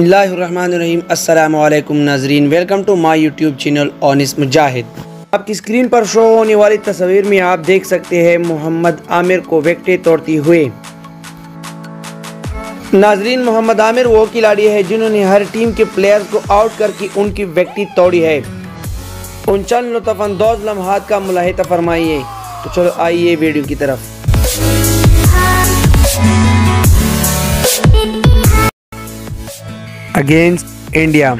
बसमीम अल्लाम नाजरीन welcome to my YouTube channel Anis Mujahid आपकी स्क्रीन पर शो होने वाली तस्वीर में आप देख सकते हैं मोहम्मद आमिर को वेक्टे तोड़ते हुए नाजरीन मोहम्मद आमिर वो खिलाड़ी है जिन्होंने हर टीम के प्लेयर को आउट करके उनकी व्यक्ति तोड़ी है उन चंद लुफानंदोज लम्हात का मुलाहिता फरमाइए तो चलो आइए वीडियो की तरफ against India.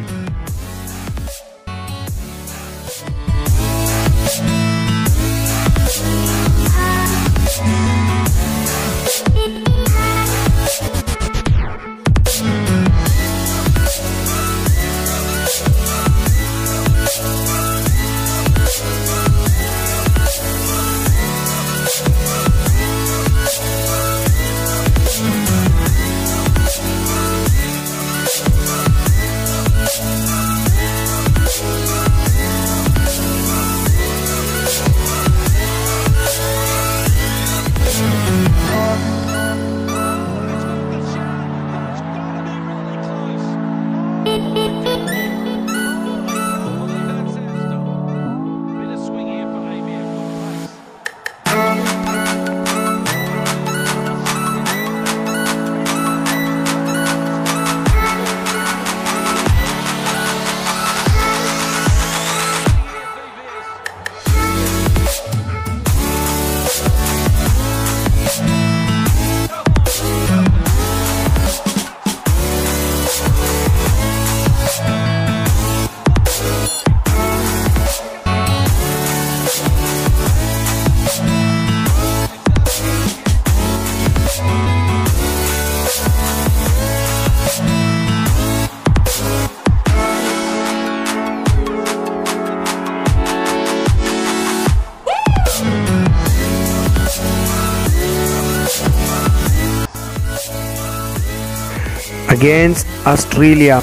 against Australia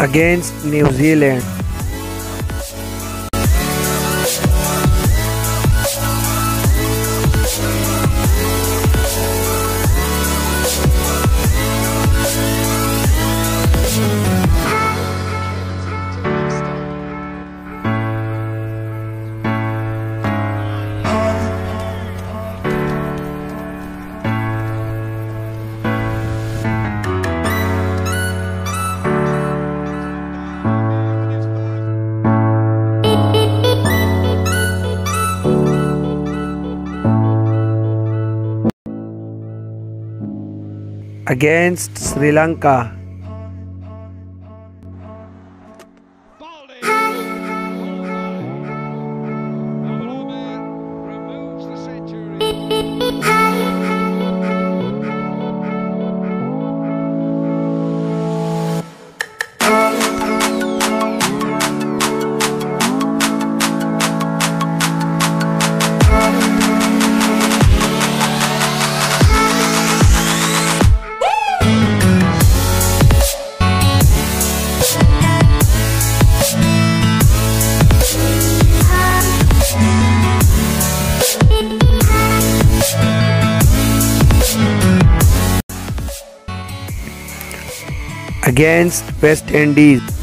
against New Zealand. against Sri Lanka against West Indies.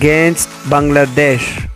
against Bangladesh.